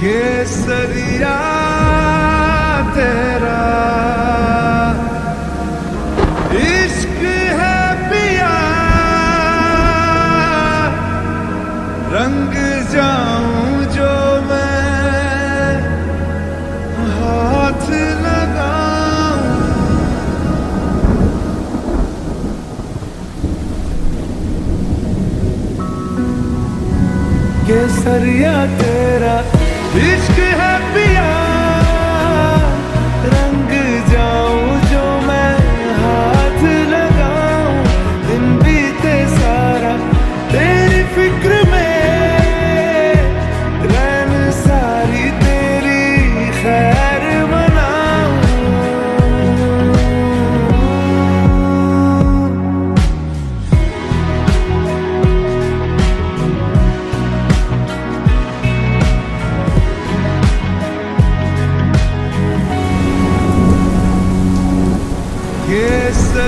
केसरिया तेरा। इश्क है पिया। रंग जाऊँ जो मैं हाथ लगाऊँ। केसरिया तेरा।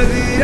me.